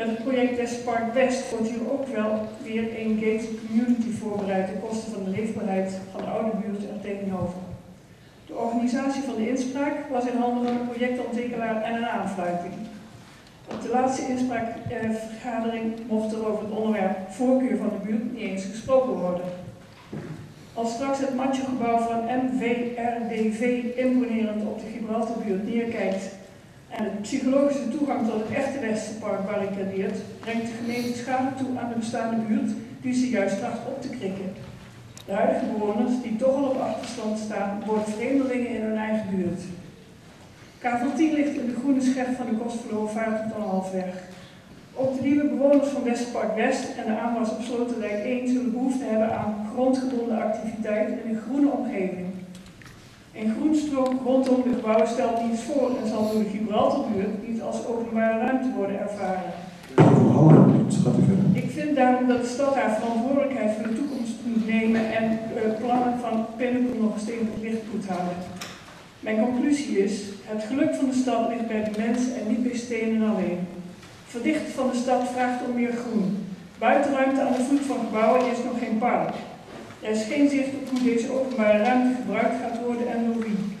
Met het project Westpark West wordt hier ook wel weer een gated community voorbereid ten koste van de leefbaarheid van de oude buurt er tegenover. De organisatie van de inspraak was in handen van een projectontwikkelaar en een aanfluiting. Op de laatste inspraakvergadering mocht er over het onderwerp voorkeur van de buurt niet eens gesproken worden. Als straks het matjegebouw van MVRDV imponerend op de Gibraltarbuurt neerkijkt en de psychologische toegang tot het echte Westerpark barricadeert, brengt de gemeente schade toe aan de bestaande buurt die ze juist tracht op te krikken. De huidige bewoners, die toch al op achterstand staan, worden vreemdelingen in hun eigen buurt. Kavel 10 ligt in de groene schep van de Kostverloren vaart tot halfweg. Ook de nieuwe bewoners van Westerpark West en de aanwas op Sloterdijk 1 zullen behoefte hebben aan grondgebonden activiteit in een groene omgeving. Een groenstrook rondom de gebouwen stelt niets voor en zal door de Gibraltarbuurt niet als openbare ruimte worden ervaren. Ik vind daarom dat de stad haar verantwoordelijkheid voor de toekomst moet nemen en uh, plannen van Pinnacle nog op licht moet houden. Mijn conclusie is, het geluk van de stad ligt bij de mensen en niet bij stenen alleen. Verdichten van de stad vraagt om meer groen. Buitenruimte aan de voet van gebouwen is nog geen park. Er is geen zicht op hoe deze openbare ruimte gebruikt gaat worden en door wie.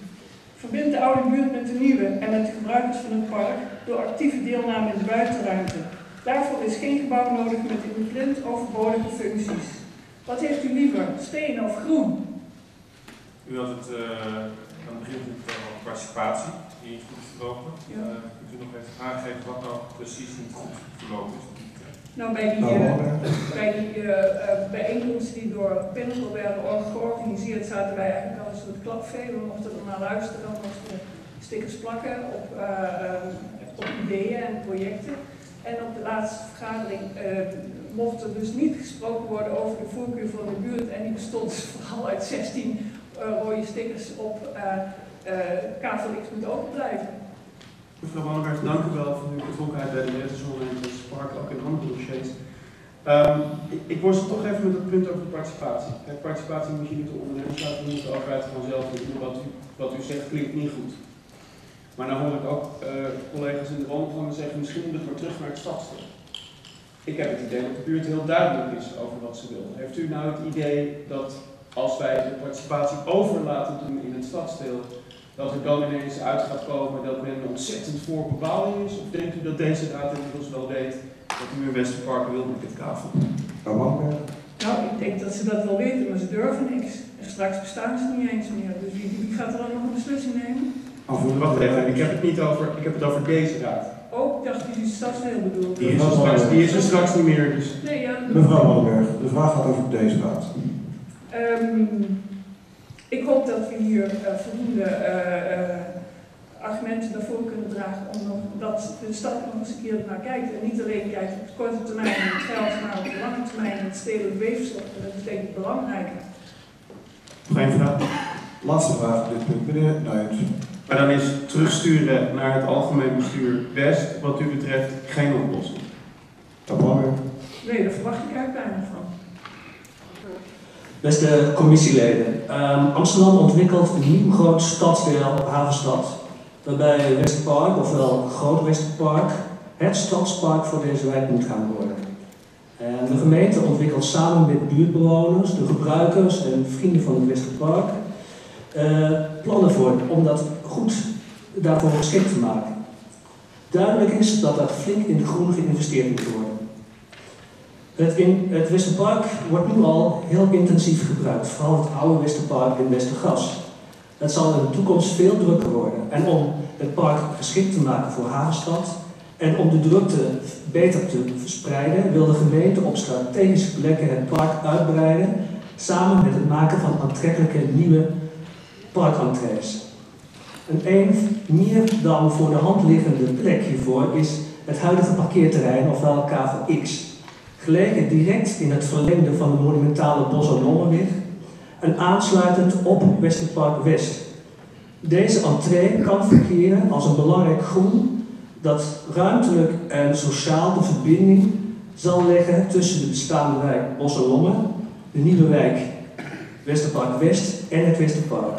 Verbind de oude buurt met de nieuwe en met de gebruikers van het park door actieve deelname in de buitenruimte. Daarvoor is geen gebouw nodig met in de blind overbodige functies. Wat heeft u liever, steen of groen? U had het uh, aan het begin over participatie, die niet goed verlopen. Ja. Uh, kunt u nog even aangeven wat nou precies niet goed verlopen is? Nou, bij die, uh, bij die uh, bijeenkomsten die door Pinnacle werden georganiseerd, zaten wij eigenlijk al een soort klapvee. We mochten er naar luisteren, we mochten stickers plakken op, op ideeën en projecten. En op de laatste vergadering mocht er dus niet gesproken worden over de voorkeur van de buurt. En die bestond vooral uit 16 rode stickers op KVX moet open blijven. Mevrouw Wannenberg, dank u wel voor uw betrokkenheid bij de Wettenzone en het Park, ook in andere dossiers. Um, ik, ik worstel toch even met het punt over de participatie. Participatie moet je niet de ondernemers laten doen, de overheid vanzelf doen. Wat u, wat u zegt klinkt niet goed. Maar dan hoor ik ook uh, collega's in de wandelgangen zeggen, misschien moet het maar terug naar het stadsdeel. Ik heb het idee dat de buurt heel duidelijk is over wat ze wil. Heeft u nou het idee dat als wij de participatie over laten doen in het stadsdeel, dat er dan ineens uit gaat komen dat men ontzettend voor bebouwing is? Of denkt u dat deze raad inmiddels wel weet dat u in Westerparken wil met dit kavel? Nou, ik denk dat ze dat wel weten, maar ze durven niks. En straks bestaan ze niet eens meer. Dus wie, wie gaat er dan nog een beslissing nemen? Wacht even, ik heb het niet over, ik heb het over deze raad. Oh, ik dacht dat u stadsdeel bedoelde. Die is er straks, die is er straks niet meer. Dus. Nee, ja, Mevrouw Malberg, de vraag gaat over deze raad. Um, ik hoop dat we hier uh, voldoende uh, uh, argumenten naar voren kunnen dragen om nog, dat de stad nog eens een keer naar kijkt. En niet alleen kijkt op de korte termijn het geld, maar op de lange termijn met stedelijk weefsel. Dat is denk ik belangrijker. Geen vraag. Laatste vraag op dit punt, meneer. Maar dan is terugsturen naar het algemeen bestuur West, wat u betreft, geen oplossing. Nee, daar verwacht ik eigenlijk weinig van. Beste commissieleden, um, Amsterdam ontwikkelt een nieuw groot stadsdeel Havenstad, waarbij Westerpark, ofwel Groot Westerpark, het stadspark voor deze wijk moet gaan worden. En de gemeente ontwikkelt samen met buurtbewoners, de gebruikers en vrienden van het Westerpark uh, plannen voor om dat goed daarvoor geschikt te maken. Duidelijk is dat er flink in de groen geïnvesteerd moet worden. Het, in, het Westerpark wordt nu al heel intensief gebruikt, vooral het oude Westerpark in Westergas. Het zal in de toekomst veel drukker worden. En om het park geschikt te maken voor Havenstad en om de drukte beter te verspreiden, wil de gemeente op strategische plekken het park uitbreiden, samen met het maken van aantrekkelijke nieuwe parkentrees. En een meer dan voor de hand liggende plek hiervoor is het huidige parkeerterrein, ofwel KVX gelegen direct in het verlengde van de monumentale Bos en aansluitend op Westerpark West. Deze entree kan verkeren als een belangrijk groen dat ruimtelijk en sociaal de verbinding zal leggen tussen de bestaande wijk Bos en de nieuwe wijk Westerpark West en het Westerpark.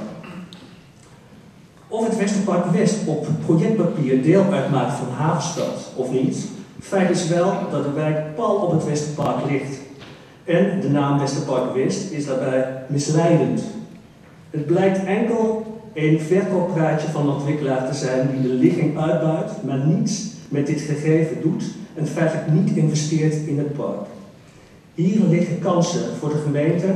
Of het Westerpark West op projectpapier deel uitmaakt van Havenstad of niet, feit is wel dat de wijk pal op het Westerpark ligt. En de naam Westerpark West is daarbij misleidend. Het blijkt enkel een verkooppraatje van een ontwikkelaar te zijn die de ligging uitbuit, maar niets met dit gegeven doet en feitelijk niet investeert in het park. Hier liggen kansen voor de gemeente,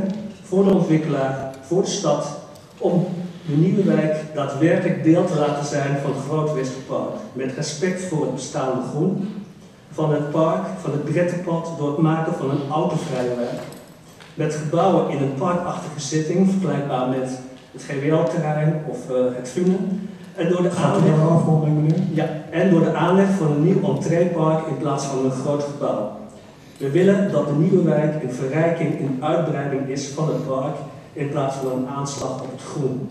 voor de ontwikkelaar, voor de stad om de nieuwe wijk daadwerkelijk deel te laten zijn van Groot Westerpark. Met respect voor het bestaande groen, van het park, van het Brettenpad, door het maken van een autovrije wijk. Met gebouwen in een parkachtige zitting, vergelijkbaar met het GWL-terrein of uh, het Funen. En door de aanleg, ja, en door de aanleg van een nieuw entreepark in plaats van een groot gebouw. We willen dat de nieuwe wijk een verrijking en uitbreiding is van het park in plaats van een aanslag op het groen.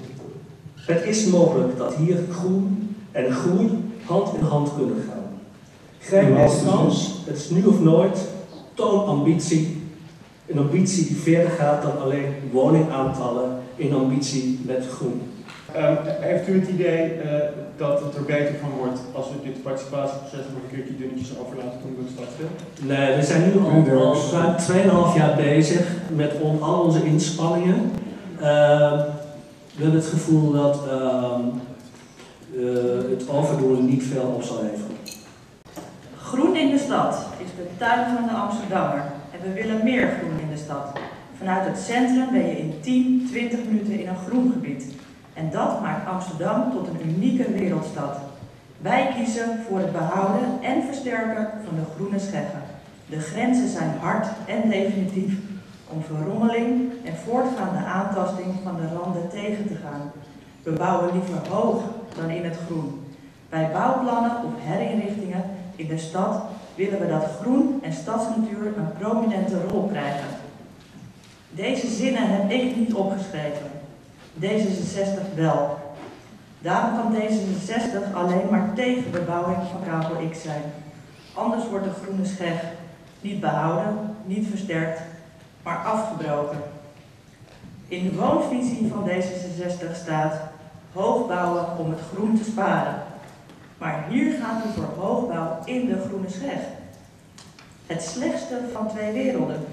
Het is mogelijk dat hier groen en groei hand in hand kunnen gaan. Grijp deze laatste kans, het is nu of nooit, toon ambitie. Een ambitie die verder gaat dan alleen woningaantallen in ambitie met groen. Ehm, heeft u het idee eh, dat het er beter van wordt als we dit participatieproces nog een keertje dunnetjes overlaten toen we het stadsdeel? Nee, we zijn nu al, al ruim 2,5 jaar bezig met on, al onze inspanningen. Ehm, we hebben het gevoel dat ehm, eh, het overdoen niet veel op zal leveren. Groen in de stad is de tuin van de Amsterdammer en we willen meer groen in de stad. Vanuit het centrum ben je in 10, 20 minuten in een groen gebied. En dat maakt Amsterdam tot een unieke wereldstad. Wij kiezen voor het behouden en versterken van de groene scheggen. De grenzen zijn hard en definitief om verrommeling en voortgaande aantasting van de randen tegen te gaan. We bouwen liever hoog dan in het groen. Bij bouwplannen of herinrichtingen in de stad willen we dat groen en stadsnatuur een prominente rol krijgen. Deze zinnen heb ik niet opgeschreven. D66 wel. Daarom kan D66 alleen maar tegen bebouwing van kabel X zijn. Anders wordt de groene scheg niet behouden, niet versterkt, maar afgebroken. In de woonvisie van D66 staat hoog bouwen om het groen te sparen. Maar hier gaat het voor hoogbouw in de groene scheg. Het slechtste van twee werelden.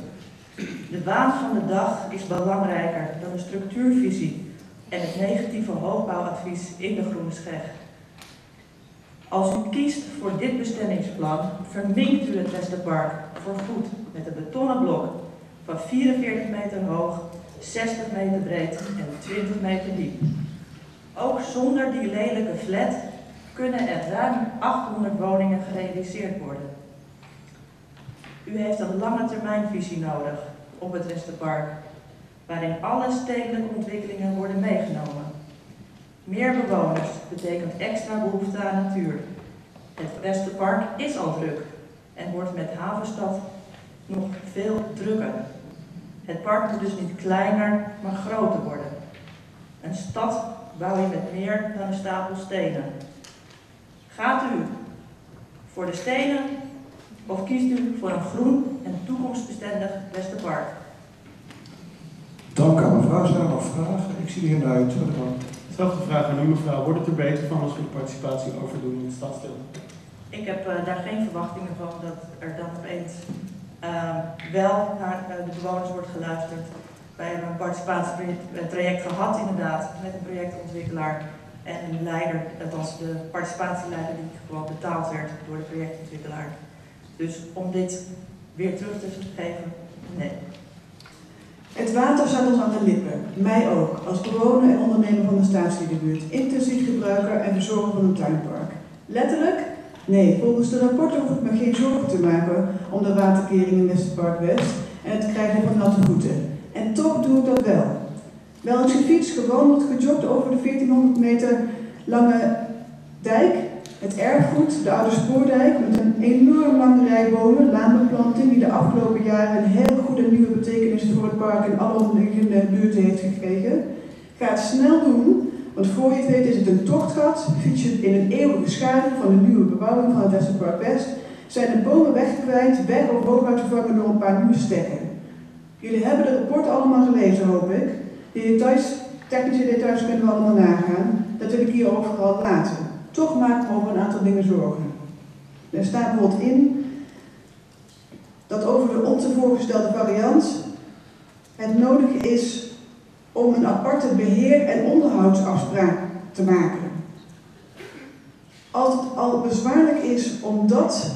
De waan van de dag is belangrijker dan de structuurvisie en het negatieve hoogbouwadvies in de groene scheg. Als u kiest voor dit bestemmingsplan, verminkt u het Westerpark voorgoed met een betonnen blok van 44 meter hoog, 60 meter breed en 20 meter diep. Ook zonder die lelijke flat kunnen er ruim 800 woningen gerealiseerd worden. U heeft een lange termijnvisie nodig op het Westerpark, waarin alle stedelijke ontwikkelingen worden meegenomen. Meer bewoners betekent extra behoefte aan natuur. Het Westerpark is al druk en wordt met Havenstad nog veel drukker. Het park moet dus niet kleiner, maar groter worden. Een stad bouw je met meer dan een stapel stenen. Gaat u voor de stenen of kiest u voor een groen en toekomstbestendig Westerpark? Dank aan mevrouw. Zijn er nog vragen? Ik zie hier uit. Zelfde vraag aan u mevrouw. Wordt het er beter van als we de participatie overdoen in het stadsdeel? Ik heb eh, daar geen verwachtingen van dat er dan opeens eh, wel naar eh, de bewoners wordt geluisterd. Wij hebben een participatietraject gehad inderdaad met een projectontwikkelaar en een leider, althans de participatieleider die gewoon betaald werd door de projectontwikkelaar. Dus om dit weer terug te geven, nee. Het water staat ons aan de lippen, mij ook, als bewoner en ondernemer van de staatsliedenbuurt, intensief gebruiker en verzorger van een tuinpark. Letterlijk? Nee, volgens de rapporten hoef ik me geen zorgen te maken om de waterkering in Westerpark West en het krijgen van natte voeten. En toch doe ik dat wel. Wel gefietst, gewandeld, gejogd over de 1400 meter lange dijk, het erfgoed, de oude spoordijk, met een enorm lange rij bomen, laanbeplanting, die de afgelopen jaren een heel goede nieuwe betekenis voor het park en alle omliggende buurten heeft gekregen. Ga het snel doen, Want voor je het weet is het een tochtgat, fiets je in een eeuwige schaduw van de nieuwe bebouwing van het Westerpark West, zijn de bomen weggekwijnd, weg of hooguit vervangen door een paar nieuwe stekken. Jullie hebben de rapport allemaal gelezen, hoop ik. De details, technische details kunnen we allemaal nagaan. Dat wil ik hier overal laten. Toch maakt me over een aantal dingen zorgen. Er staat bijvoorbeeld in dat over de voorgestelde variant het nodig is om een aparte beheer- en onderhoudsafspraak te maken. Als het al bezwaarlijk is om dat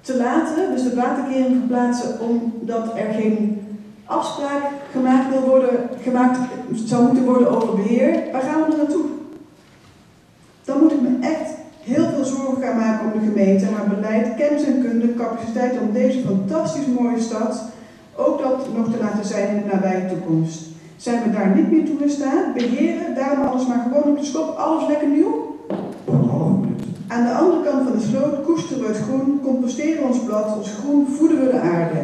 te laten, dus de waterkering verplaatsen, omdat er geen afspraak gemaakt, wil worden, gemaakt zou moeten worden over beheer, waar gaan we naartoe? Dan moet ik me echt heel veel zorgen gaan maken om de gemeente en haar beleid, kennis en kunde, capaciteit om deze fantastisch mooie stad ook dat nog te laten zijn in de nabije toekomst. Zijn we daar niet meer toe in staat? Beheren, daarom alles maar gewoon op de schop, alles lekker nieuw? Aan de andere kant van de sloot koesteren we het groen, composteren we ons blad, ons groen voeden we de aarde.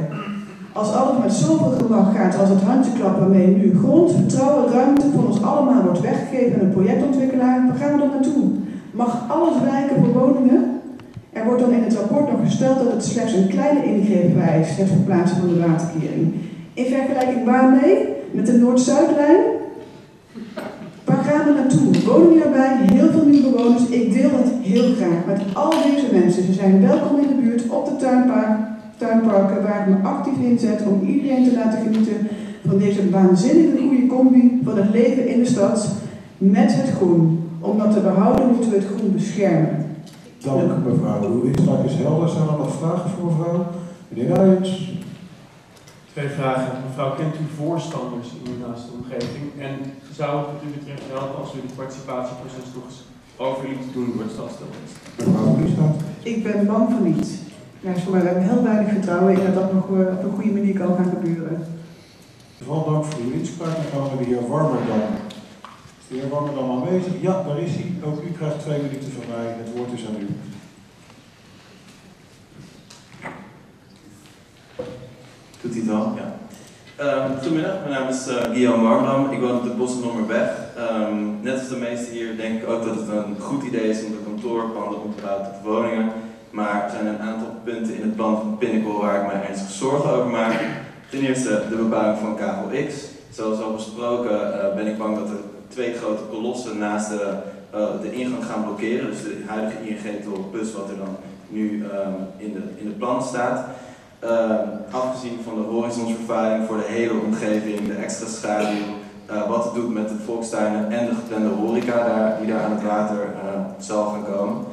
Als alles met zoveel gemak gaat als het handjeklap waarmee nu grond, vertrouwen, ruimte voor ons allemaal wordt weggegeven aan een projectontwikkelaar, waar gaan we dan naartoe? Mag alles wijken voor woningen? Er wordt dan in het rapport nog gesteld dat het slechts een kleine ingreep vereist, het verplaatsen van de waterkering. In vergelijking waarmee? Met de Noord-Zuidlijn? Waar gaan we naartoe? Woningen erbij, heel veel nieuwe bewoners. Ik deel het heel graag met al deze mensen. Ze zijn welkom in de buurt, op de tuinpark, tuinparken, waar ik me actief inzet om iedereen te laten genieten van deze waanzinnige goede combi van het leven in de stad met het groen. Om dat te behouden moeten we het groen beschermen. Dank mevrouw. Uw inspraak is helder. Zijn er nog vragen voor mevrouw? Meneer Nijens. Twee vragen. Mevrouw, kent u voorstanders in uw naaste omgeving? En zou het wat u betreft helpen als u het participatieproces nog eens over doen door het stadsdeel? Mevrouw. Ik ben bang van niet. Er is voor mij heel weinig vertrouwen in dat dat nog eh, op een goede manier kan gaan gebeuren. Vooral dank voor uw inspraak. Dan gaan we naar de heer Warmerdam. Is de heer Warmerdam aanwezig? Ja, daar is hij. Ook u krijgt twee minuten van mij. Het woord is aan u. Doet hij het al? Ja. Ehm, goedemiddag, mijn naam is uh, Guillaume Warmdam. Ik woon op de Bossennommerweg. Um, net als de meesten hier denk ik ook dat het een goed idee is om de kantoorpanden om te bouwen tot woningen. Maar er zijn een aantal punten in het plan van Pinnacle waar ik me ernstig zorgen over maak. Ten eerste de bebouwing van Kabel X. Zoals al besproken uh, ben ik bang dat er twee grote kolossen naast de, uh, de ingang gaan blokkeren. Dus de huidige ING-tol plus wat er dan nu um, in, de, in de plan staat. Uh, afgezien van de horizonsvervuiling voor de hele omgeving, de extra schaduw, wat het doet met de volkstuinen en de geplande horeca daar, die daar aan het water zal gaan komen.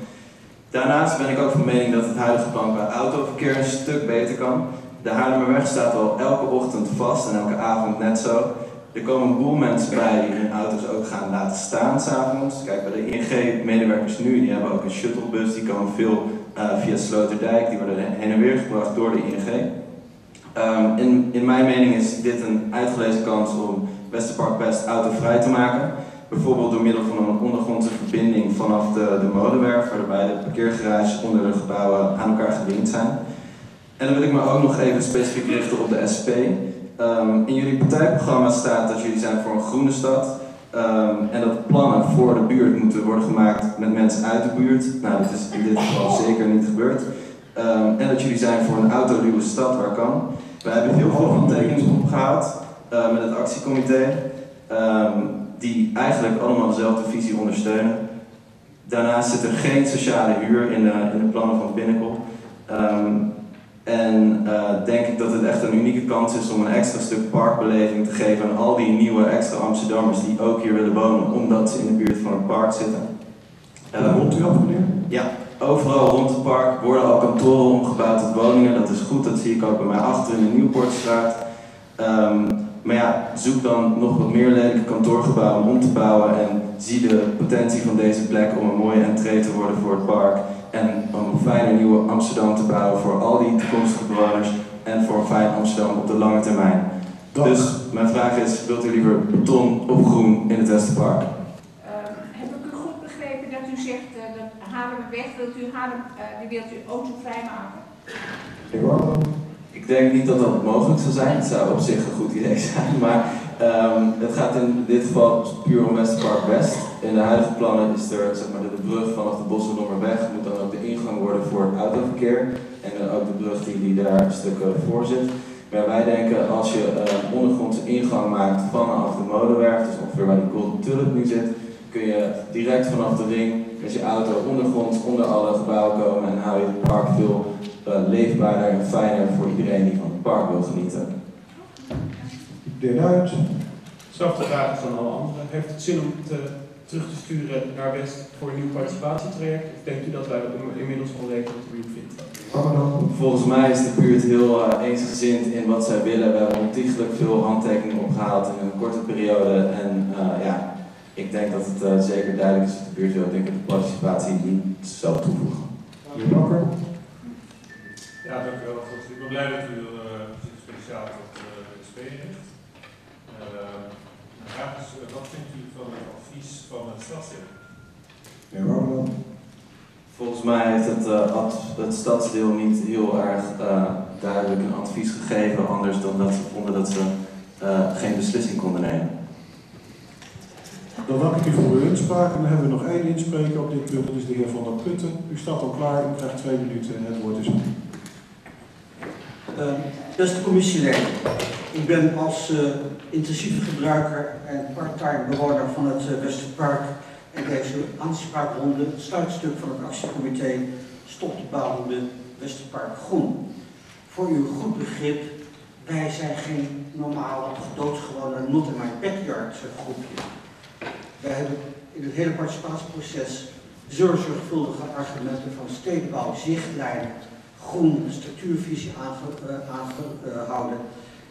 Daarnaast ben ik ook van mening dat het huidige plan bij autoverkeer een stuk beter kan. De Haarlemmerweg staat al elke ochtend vast en elke avond net zo. Er komen een boel mensen bij die hun auto's ook gaan laten staan s'avonds. Kijk, bij de ING-medewerkers nu, die hebben ook een shuttlebus, die komen veel uh, via Sloterdijk, die worden heen en weer gebracht door de ING. Um, in, in mijn mening is dit een uitgelezen kans om Westerpark West autovrij te maken. Bijvoorbeeld door middel van een ondergrondse verbinding vanaf de, de molenwerf, waarbij de parkeergarages onder de gebouwen aan elkaar gelinkt zijn. En dan wil ik me ook nog even specifiek richten op de SP. Um, in jullie partijprogramma staat dat jullie zijn voor een groene stad. Um, en dat plannen voor de buurt moeten worden gemaakt met mensen uit de buurt. Nou, dat is in dit geval zeker niet gebeurd. Um, en dat jullie zijn voor een autoluwe stad waar kan. We hebben heel veel handtekeningen opgehaald uh, met het actiecomité. Die eigenlijk allemaal dezelfde visie ondersteunen. Daarnaast zit er geen sociale huur in de, in de plannen van Pinnacle. En uh, denk ik dat het echt een unieke kans is om een extra stuk parkbeleving te geven aan al die nieuwe extra Amsterdammers die ook hier willen wonen, omdat ze in de buurt van het park zitten. Uh, rond u af, meneer? Ja, overal rond het park worden al kantoren omgebouwd tot woningen. Dat is goed, dat zie ik ook bij mij achter in de Nieuwpoortstraat. Um, maar ja, zoek dan nog wat meer lelijke kantoorgebouwen om te bouwen en zie de potentie van deze plek om een mooie entree te worden voor het park. En om een fijne nieuwe Amsterdam te bouwen voor al die toekomstige bewoners en voor een fijn Amsterdam op de lange termijn. Dank. Dus mijn vraag is, wilt u liever beton of groen in het Westerpark? Uh, heb ik u goed begrepen dat u zegt uh, dat Haarlemmerweg wilt u, Haarlem, uh, die wilt u autovrij maken? Ik denk niet dat dat mogelijk zou zijn. Het zou op zich een goed idee zijn. Maar Ehm, het gaat in dit geval puur om Westerpark West. In de huidige plannen is er zeg maar, de, brug vanaf de Bossendommerweg moet dan ook de ingang worden voor het autoverkeer. En dan ook de brug die, die daar een stuk eh, voor zit. Maar wij denken als je een ondergrondse ingang maakt vanaf de molenwerf, dus ongeveer waar die Golden Tulip nu zit, kun je direct vanaf de ring met je auto ondergronds onder alle gebouwen komen en hou je het park veel uh, leefbaarder en fijner voor iedereen die van het park wil genieten. De heer Nuit. Zelfde vraag aan alle anderen. Heeft het zin om het uh, terug te sturen naar West voor een nieuw participatietraject? Of denkt u dat wij inmiddels al weten wat u vindt? Volgens mij is de buurt heel uh, eensgezind in wat zij willen. We hebben ontiegelijk veel handtekeningen opgehaald in een korte periode. En uh, ja, ik denk dat het uh, zeker duidelijk is dat de buurt wil. Ik denk dat de participatie niet zal toevoegen. Meneer Bakker. Ja, dank u wel. Goed. Ik ben blij dat u zich speciaal tot de SP richt. de vraag is, wat vindt u van het advies van het stadsdeel? Meneer. Volgens mij heeft het, uh, het stadsdeel niet heel erg uh, duidelijk een advies gegeven, anders dan dat ze vonden dat ze uh, geen beslissing konden nemen. Dan dank ik u voor uw inspraak en dan hebben we nog één inspreker op dit punt, dat is de heer Van der Putten. U staat al klaar, u krijgt twee minuten en het woord is u. beste commissieleden, ik ben als intensieve gebruiker en part-time bewoner van het Westerpark en deze aanspraakronde het sluitstuk van het actiecomité Stop de bouwende Westerpark Groen. Voor uw goed begrip, wij zijn geen normaal doodgewone not in my backyard groepje. Wij hebben in het hele participatieproces zeer zorgvuldige argumenten van stedenbouw, zichtlijn, groen, structuurvisie aangehouden.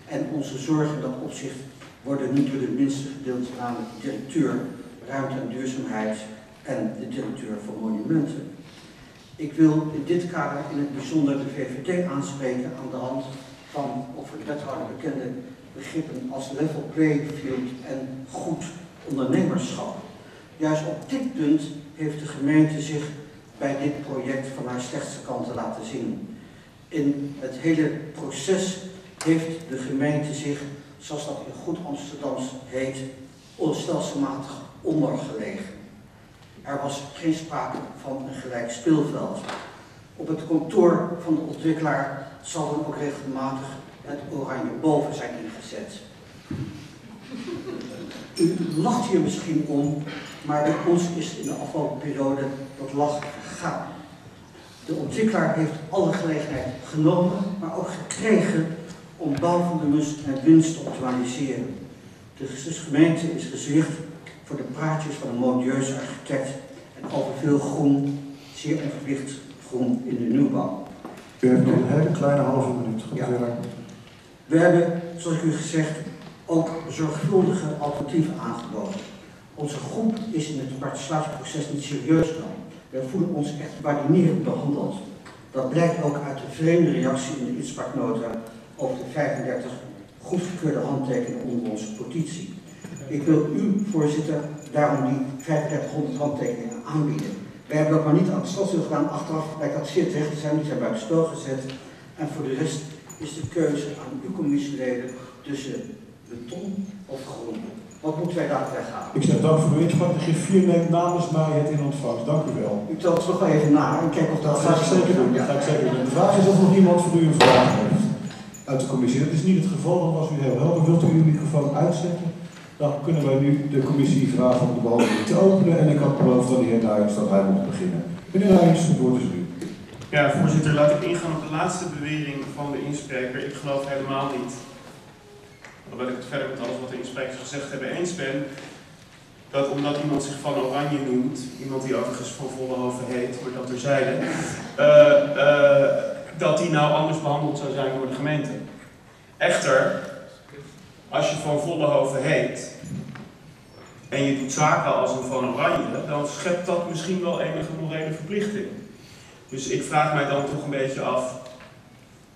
En onze zorgen in dat opzicht worden niet door de minste gedeelte namelijk de directeur ruimte en duurzaamheid en de directeur van monumenten. Ik wil in dit kader in het bijzonder de VVD aanspreken aan de hand van over de wethouder bekende begrippen als level playing field en goed ondernemerschap. Juist op dit punt heeft de gemeente zich bij dit project van haar slechtste kanten laten zien. In het hele proces heeft de gemeente zich, zoals dat in goed Amsterdams heet, onstelselmatig ondergelegen. Er was geen sprake van een gelijk speelveld. Op het kantoor van de ontwikkelaar zal dan ook regelmatig het oranje boven zijn ingezet. U lacht hier misschien om, maar bij ons is in de afgelopen periode dat lachen De ontwikkelaar heeft alle gelegenheid genomen, maar ook gekregen om bouw van de en winst te optimaliseren. De gemeente is gezicht voor de praatjes van een modieuze architect en over veel groen, zeer onverplicht groen in de nieuwbouw. U heeft nog een hele kleine halve minuut. Ja. We hebben, zoals ik u gezegd, ook zorgvuldige alternatieven aangeboden. Onze groep is in het participatieproces niet serieus genomen. Wij voelen ons echt badinerend behandeld. Dat blijkt ook uit de vreemde reactie in de inspraaknota over de 35 goedgekeurde handtekeningen onder onze petitie. Ik wil u, voorzitter, daarom die 3500 handtekeningen aanbieden. Wij hebben dat maar niet aan het stadsdeel gedaan. Achteraf blijkt dat zeer terecht te zijn. Die zijn buiten spel gezet. En voor de rest is de keuze aan uw commissieleden tussen beton of groen. Wat moeten wij daar weghalen? Ik zeg dank voor uw inspraak. De griffier neemt namens mij het in ontvangst. Dank u wel. U telt het toch even na en kijk of dat... Dat ga ik zeker doen. Dat ga ik zeker doen. De vraag is of nog iemand voor u een vraag heeft uit de commissie. Dat is niet het geval, dan was u heel helder. Wilt u uw microfoon uitzetten? Dan kunnen wij nu de commissie vragen om de behandeling te openen. En ik had beloofd aan de heer Duyens dat hij moet beginnen. Meneer Duyens, het woord is u. Ja, voorzitter, laat ik ingaan op de laatste bewering van de inspreker. Ik geloof helemaal niet, hoewel ik het verder met alles wat de insprekers gezegd hebben eens ben, dat omdat iemand zich van Oranje noemt, iemand die overigens van Vollenhoven heet, maar dat terzijde, uh, dat die nou anders behandeld zou zijn door de gemeente. Echter, als je van Vollenhoven heet en je doet zaken als een van Oranje, dan schept dat misschien wel enige morele verplichting. Dus ik vraag mij dan toch een beetje af,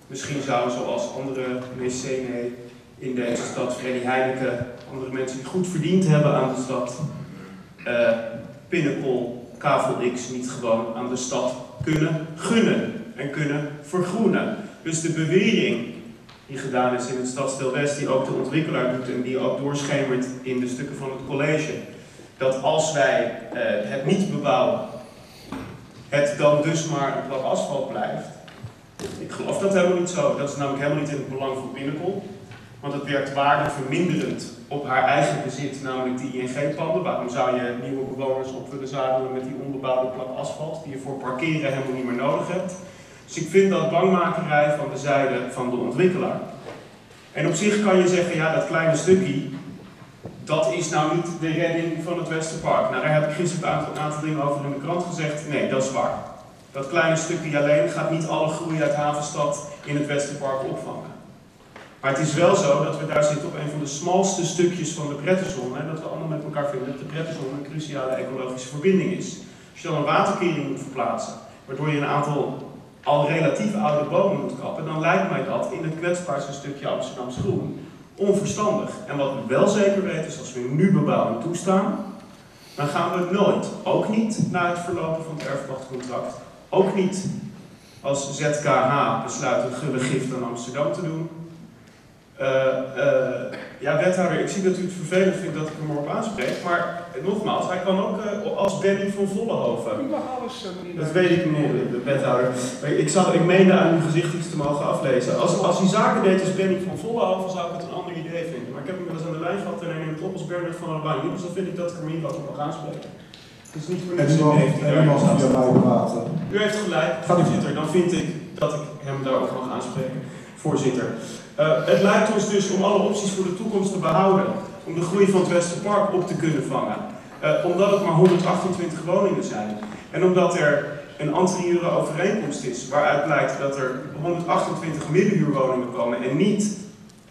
misschien zou zoals andere mecenen in deze stad, Freddy Heineken, andere mensen die goed verdiend hebben aan de stad, uh, Pinnacle, Kavel X niet gewoon aan de stad kunnen gunnen en kunnen vergroenen. Dus de bewering die gedaan is in het Stadsdeel West, die ook de ontwikkelaar doet en die ook doorschemert in de stukken van het college. Dat als wij eh, het niet bebouwen, het dan dus maar een plak asfalt blijft. Ik geloof dat helemaal niet zo. Dat is namelijk helemaal niet in het belang van Pinnacle. Want het werkt waardeverminderend op haar eigen bezit, namelijk die ING-panden. Waarom zou je nieuwe bewoners op willen zadelen met die onbebouwde plak asfalt, die je voor parkeren helemaal niet meer nodig hebt? Dus ik vind dat bangmakerij van de zijde van de ontwikkelaar. En op zich kan je zeggen, ja, dat kleine stukje, dat is nou niet de redding van het Westerpark. Nou, daar heb ik gisteren een aantal, dingen over in de krant gezegd. Nee, dat is waar. Dat kleine stukje alleen gaat niet alle groei uit Havenstad in het Westerpark opvangen. Maar het is wel zo dat we daar zitten op een van de smalste stukjes van de pretterzone. En dat we allemaal met elkaar vinden dat de pretterzone een cruciale ecologische verbinding is. Als je dan een waterkering moet verplaatsen, waardoor je een aantal al relatief oude bomen moet kappen, dan lijkt mij dat in het kwetsbaarste stukje Amsterdamse groen onverstandig. En wat we wel zeker weten is als we nu bebouwing toestaan, dan gaan we nooit, ook niet na het verlopen van het erfpachtcontract, ook niet als ZKH besluit een gift aan Amsterdam te doen. Eh, eh, ja, wethouder, ik zie dat u het vervelend vindt dat ik hem erop aanspreek, maar nogmaals, hij kan ook eh, als Benny van Vollenhoven. U mag alles. Dat weet ik, meneer de wethouder. Maar Ik, zag, ik meende aan uw gezicht iets te mogen aflezen. Als, als hij zaken deed als Benny van Vollenhoven, zou ik het een ander idee vinden. Maar ik heb hem wel eens aan de lijn gehad en hij neemt op als Bernard van Oranje. Dus dan vind ik dat ik hem hier wat mag aanspreken. Het is niet voor niks u in mag, 19 en u mag via mij praten. U heeft gelijk, voorzitter. Dan vind ik dat ik hem daarover mag aanspreken. Voorzitter. Eh, het lijkt ons dus om alle opties voor de toekomst te behouden. Om de groei van het Westerpark op te kunnen vangen. Eh, omdat het maar 128 woningen zijn. En omdat er een anterieure overeenkomst is. Waaruit blijkt dat er 128 middenhuurwoningen komen. En niet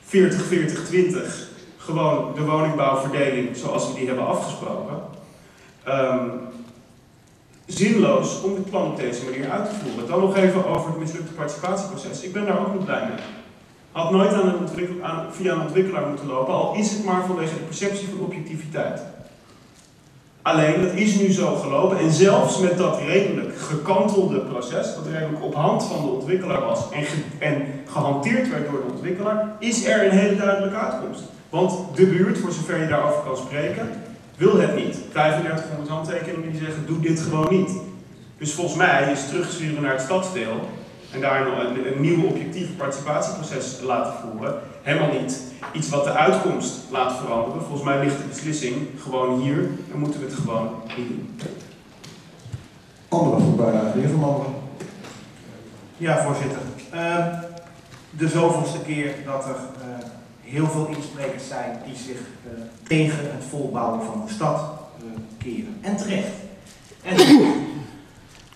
40, 40, 20. Gewoon de woningbouwverdeling zoals we die hebben afgesproken. Ehm, zinloos om dit plan op deze manier uit te voeren. Dan nog even over het mislukte participatieproces. Ik ben daar ook niet blij mee. Had nooit aan een via een ontwikkelaar moeten lopen, al is het maar vanwege de perceptie van objectiviteit. Alleen, het is nu zo gelopen en zelfs met dat redelijk gekantelde proces, dat redelijk op hand van de ontwikkelaar was en, en gehanteerd werd door de ontwikkelaar, is er een hele duidelijke uitkomst. Want de buurt, voor zover je daarover kan spreken, wil het niet. 3500 handtekeningen die zeggen, doe dit gewoon niet. Dus volgens mij is terugsturen naar het stadsdeel en daar een, een, een nieuw objectief participatieproces laten voeren, helemaal niet iets wat de uitkomst laat veranderen. Volgens mij ligt de beslissing gewoon hier en moeten we het gewoon niet doen. Andere voorbij, de heer Van Manderen. Ja, voorzitter. Ehm, de zoveelste keer dat er eh, heel veel insprekers zijn die zich eh, tegen het volbouwen van de stad eh, keren. En terecht. En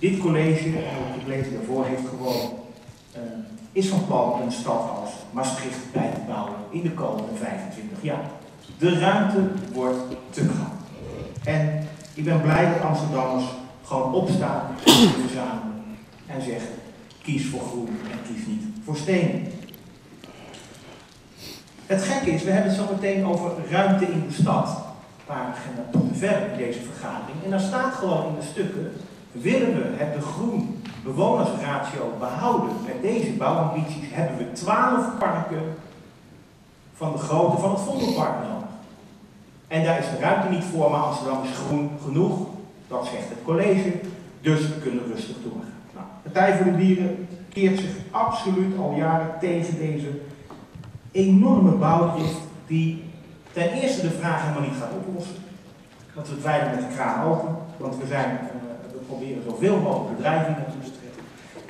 dit college en ook het college daarvoor heeft gewoon, eh, is van plan een stad als Maastricht bij te bouwen in de komende 25 jaar. De ruimte wordt te krap. En ik ben blij dat Amsterdammers gewoon opstaan, verzamelen en zeggen kies voor groen en kies niet voor stenen. Het gekke is, we hebben het zo meteen over ruimte in de stad. Paar agenda tot ver in deze vergadering. En daar staat gewoon in de stukken, willen we het de groen bewonersratio behouden met deze bouwambities, hebben we 12 parken van de grootte van het Vondelpark nodig. En daar is de ruimte niet voor, maar Amsterdam is groen genoeg, dat zegt het college, dus we kunnen rustig doorgaan. Nou, Partij voor de Dieren keert zich absoluut al jaren tegen deze enorme bouwdrift die ten eerste de vraag helemaal niet gaat oplossen. Dat we wijden met de kraan open, want we, zijn, eh, proberen zoveel mogelijk bedrijven naartoe te trekken.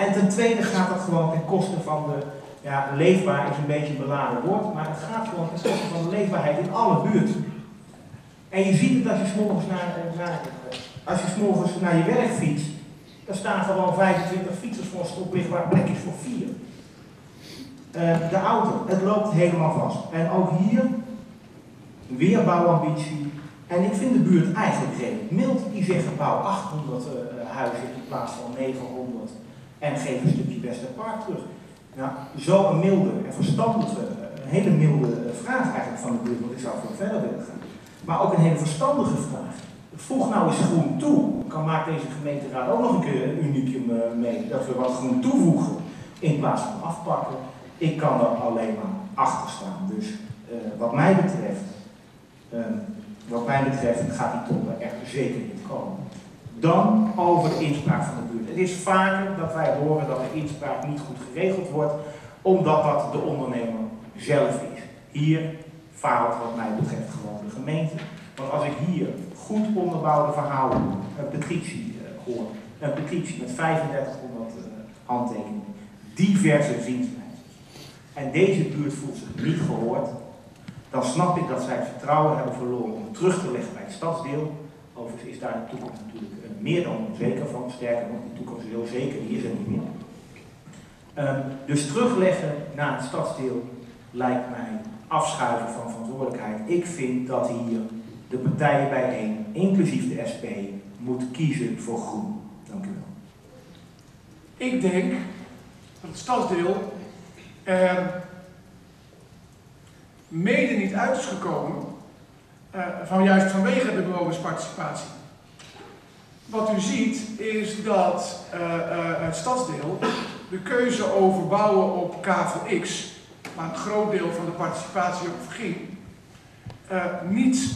En ten tweede gaat dat gewoon ten koste van de, ja, leefbaar is een beetje een beladen woord, maar het gaat gewoon ten koste van de leefbaarheid in alle buurten. En je ziet het als je s'morgens naar, naar, als je 's morgens naar je werk fietst, er staan gewoon 25 fietsers voor een stoplicht waar plek is voor vier. Eh, de auto, het loopt helemaal vast. En ook hier, weer bouwambitie. En ik vind de buurt eigenlijk redelijk mild. Die zeggen bouw 800 eh, huizen in plaats van 900. En geef een stukje Westerpark terug. Nou, zo'n milde en verstandige, een hele milde eh, vraag eigenlijk van de buurt, want ik zou veel verder willen gaan. Maar ook een hele verstandige vraag. Voeg nou eens groen toe. Dan maakt deze gemeenteraad ook nog een keer een eh, mee. Dat we wat groen toevoegen in plaats van afpakken. Ik kan er alleen maar achter staan. Dus eh, wat mij betreft, ehm, wat mij betreft gaat die top er echt zeker niet komen. Dan over de inspraak van de buurt. Het is vaker dat wij horen dat de inspraak niet goed geregeld wordt, omdat dat de ondernemer zelf is. Hier faalt wat mij betreft gewoon de gemeente. Want als ik hier goed onderbouwde verhalen, een petitie uh, hoor, een petitie met 3500 uh, handtekeningen, diverse zienswijzen, en deze buurt voelt zich niet gehoord, dan snap ik dat zij het vertrouwen hebben verloren om terug te leggen bij het stadsdeel. Overigens is daar de toekomst natuurlijk meer dan zeker van, sterker nog, de toekomst is heel zeker, die is er niet meer. Uh, dus terugleggen naar het stadsdeel lijkt mij afschuiven van verantwoordelijkheid. Ik vind dat hier de partijen bijeen, inclusief de SP, moet kiezen voor groen. Dank u wel. Ik denk dat het stadsdeel er mede niet uit is gekomen, uh, van juist vanwege de bewonersparticipatie. Wat u ziet is dat uh, het stadsdeel de keuze over bouwen op kavel X, waar een groot deel van de participatie op verging, niet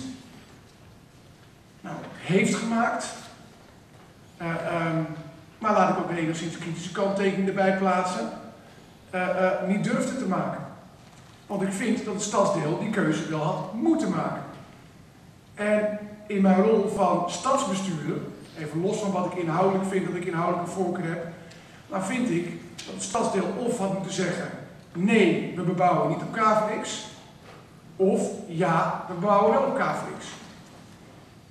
nou, heeft gemaakt. Um, maar laat ik ook een enigszins kritische kanttekening erbij plaatsen. Niet durfde te maken. Want ik vind dat het stadsdeel die keuze wel had moeten maken. En in mijn rol van stadsbestuurder, even los van wat ik inhoudelijk vind, dat ik inhoudelijke voorkeur heb, maar vind ik dat het stadsdeel of had moeten zeggen, nee, we bebouwen niet op KVX, of ja, we bouwen wel op KVX.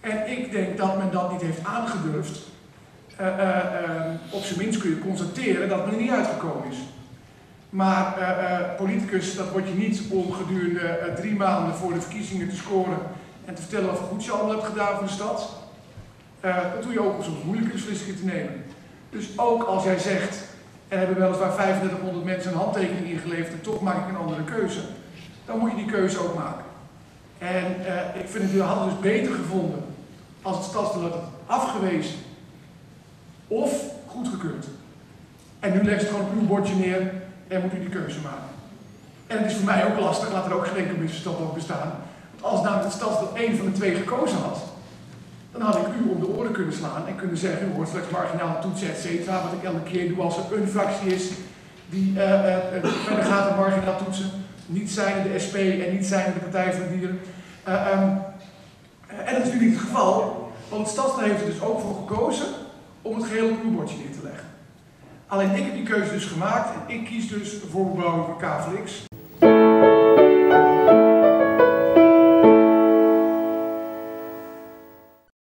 En ik denk dat men dat niet heeft aangedurfd. Uh, op zijn minst kun je constateren dat men er niet uitgekomen is. Maar uh, uh, politicus, dat word je niet om gedurende uh, drie maanden voor de verkiezingen te scoren en te vertellen wat goed je allemaal hebt gedaan voor de stad. dat doe je ook om soms moeilijke beslissingen te nemen. Dus ook als jij zegt, er hebben weliswaar 3500 mensen een handtekening ingeleverd en toch maak ik een andere keuze, dan moet je die keuze ook maken. En ik vind het, we hadden dus beter gevonden als het stadsdeel had afgewezen of goedgekeurd. En nu legt het gewoon uw bordje neer en moet u die keuze maken. En het is voor mij ook lastig, laat er ook geen misverstand over bestaan. Want als namelijk het stadsdeel één van de twee gekozen had, dan had ik u om de oren kunnen slaan en kunnen zeggen, u hoort slechts marginaal toetsen, et cetera, wat ik elke keer doe als er een fractie is die uh, uh, verder gaat dan marginaal toetsen. Niet zijn de SP en niet zijn de Partij voor de Dieren. Um, en dat is nu niet het geval, want het stadsdeel heeft er dus ook voor gekozen om het geheel op uw bordje neer te leggen. Alleen ik heb die keuze dus gemaakt ik kies dus voor van KVX.